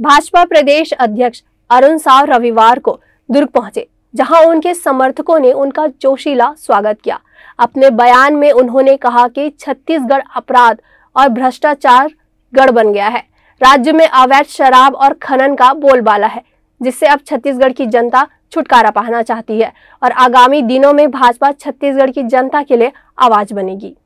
भाजपा प्रदेश अध्यक्ष अरुण साव रविवार को दुर्ग पहुँचे, जहाँ उनके समर्थकों ने उनका जोशीला स्वागत किया। अपने बयान में उन्होंने कहा कि छत्तीसगढ़ अपराध और भ्रष्टाचार गढ़ बन गया है। राज्य में अवैध शराब और खनन का बोलबाला है, जिससे अब छत्तीसगढ़ की जनता छुटकारा पाना चाहती है और आगामी दिनों में भाजपा छत्तीसगढ़ की जनता के लिए आवाज़ बनेगी।